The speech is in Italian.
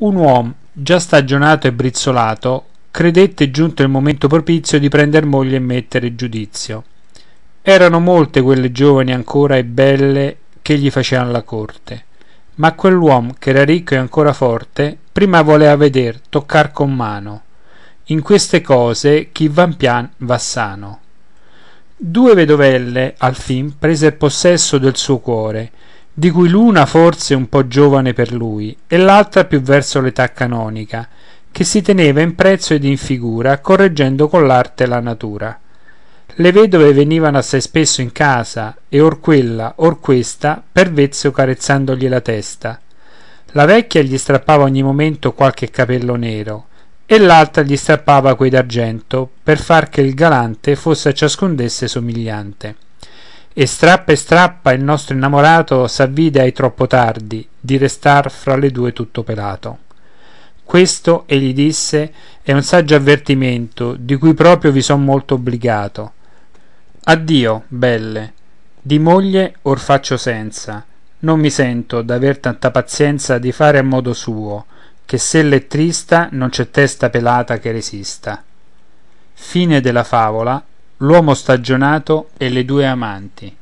un uom già stagionato e brizzolato credette giunto il momento propizio di prender moglie e mettere giudizio. Erano molte quelle giovani ancora e belle che gli facean la corte. Ma quell'uom ch'era ricco e ancora forte prima volea veder toccar con mano. In queste cose chi va pian va sano. Due vedovelle alfin preser possesso del suo cuore di cui l'una forse un po giovane per lui e l'altra più verso l'età canonica che si teneva in prezzo ed in figura correggendo coll'arte la natura. Le vedove venivano assai spesso in casa e or quella or questa per vezzo carezzandogli la testa. La vecchia gli strappava ogni momento qualche capello nero e l'altra gli strappava quei d'argento per far che il galante fosse a ciascun d'esse somigliante e strappa e strappa il nostro innamorato s'avvide ahi troppo tardi di restar fra le due tutto pelato. Questo egli disse è un saggio avvertimento di cui proprio vi son molto obbligato. Addio belle. Di moglie or faccio senza. Non mi sento d'aver tanta pazienza di fare a modo suo che s'ella è trista non c'è testa pelata che resista l'uomo stagionato e le due amanti